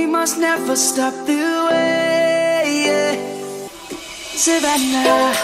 We must never stop the way. Savannah,